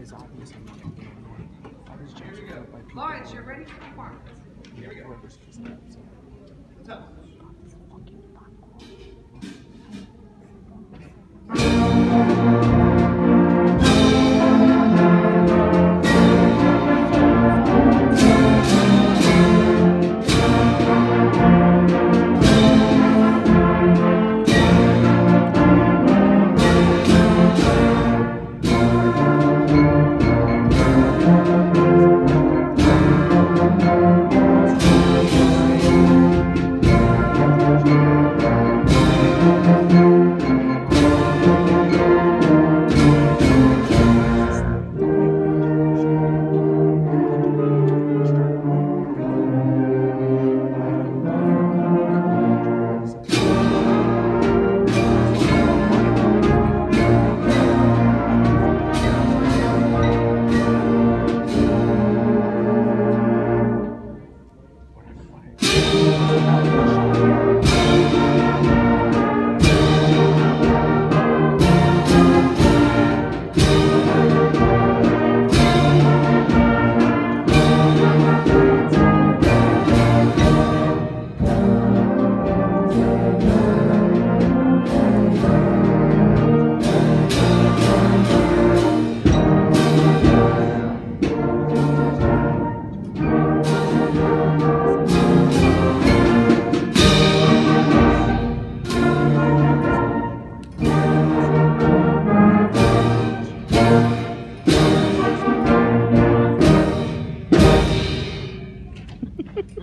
is obvious not going to ignore. All these are filled by people. Lawrence, you're ready for performance. Here we go. What's up?